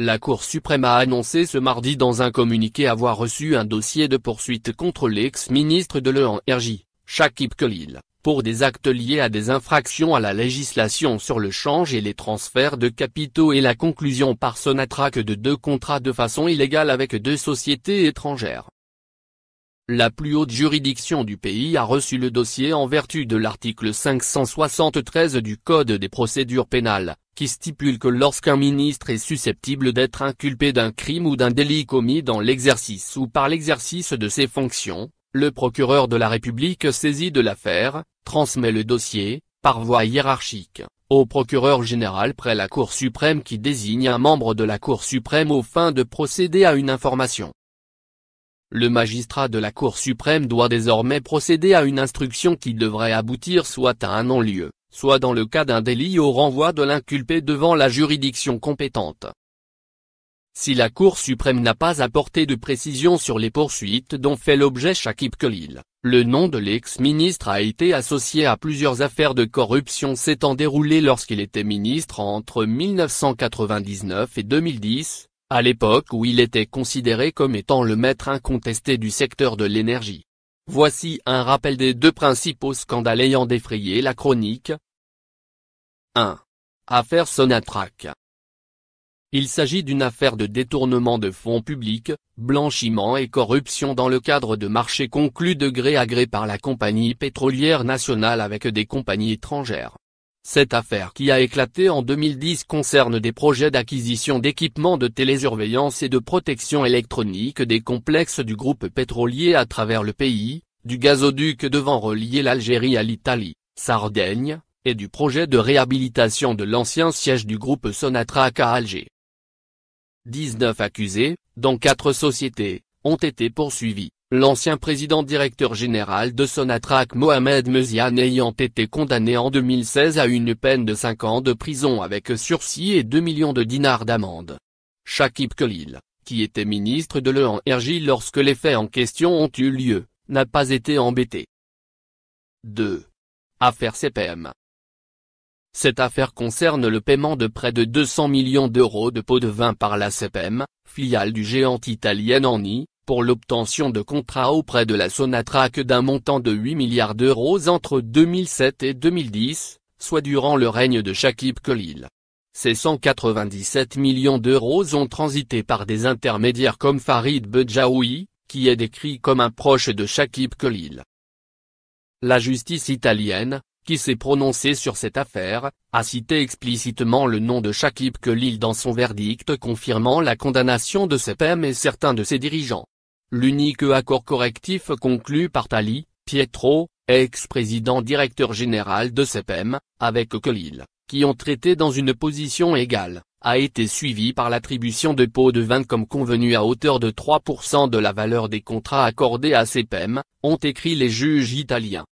La Cour suprême a annoncé ce mardi dans un communiqué avoir reçu un dossier de poursuite contre l'ex-ministre de l'Énergie, Shakib Khalil, pour des actes liés à des infractions à la législation sur le change et les transferts de capitaux et la conclusion par Sonatrach de deux contrats de façon illégale avec deux sociétés étrangères. La plus haute juridiction du pays a reçu le dossier en vertu de l'article 573 du Code des procédures pénales, qui stipule que lorsqu'un ministre est susceptible d'être inculpé d'un crime ou d'un délit commis dans l'exercice ou par l'exercice de ses fonctions, le procureur de la République saisi de l'affaire, transmet le dossier, par voie hiérarchique, au procureur général près la Cour suprême qui désigne un membre de la Cour suprême aux fins de procéder à une information. Le magistrat de la Cour suprême doit désormais procéder à une instruction qui devrait aboutir soit à un non-lieu, soit dans le cas d'un délit au renvoi de l'inculpé devant la juridiction compétente. Si la Cour suprême n'a pas apporté de précision sur les poursuites dont fait l'objet Shakib Khalil, le nom de l'ex-ministre a été associé à plusieurs affaires de corruption s'étant déroulées lorsqu'il était ministre entre 1999 et 2010, à l'époque où il était considéré comme étant le maître incontesté du secteur de l'énergie. Voici un rappel des deux principaux scandales ayant défrayé la chronique. 1. Affaire Sonatrach. Il s'agit d'une affaire de détournement de fonds publics, blanchiment et corruption dans le cadre de marchés conclus de gré à gré par la compagnie pétrolière nationale avec des compagnies étrangères. Cette affaire qui a éclaté en 2010 concerne des projets d'acquisition d'équipements de télésurveillance et de protection électronique des complexes du groupe pétrolier à travers le pays, du gazoduc devant relier l'Algérie à l'Italie, Sardaigne, et du projet de réhabilitation de l'ancien siège du groupe Sonatrach à Alger. 19 accusés, dont 4 sociétés, ont été poursuivis l'ancien président directeur général de Sonatrach Mohamed Mezian ayant été condamné en 2016 à une peine de 5 ans de prison avec sursis et 2 millions de dinars d'amende. Shakib Khalil, qui était ministre de l'Énergie lorsque les faits en question ont eu lieu, n'a pas été embêté. 2. Affaire CPM Cette affaire concerne le paiement de près de 200 millions d'euros de pots de vin par la CPM, filiale du géant italienne Eni, pour l'obtention de contrats auprès de la Sonatrach d'un montant de 8 milliards d'euros entre 2007 et 2010, soit durant le règne de Shakib Khalil. Ces 197 millions d'euros ont transité par des intermédiaires comme Farid Bedjaoui, qui est décrit comme un proche de Shakib Khalil. La justice italienne, qui s'est prononcée sur cette affaire, a cité explicitement le nom de Shakib Khalil dans son verdict confirmant la condamnation de CPM et certains de ses dirigeants. L'unique accord correctif conclu par Tali, Pietro, ex-président directeur général de CEPEM, avec Khalil, qui ont traité dans une position égale, a été suivi par l'attribution de pots de vin comme convenu à hauteur de 3% de la valeur des contrats accordés à CEPEM, ont écrit les juges italiens.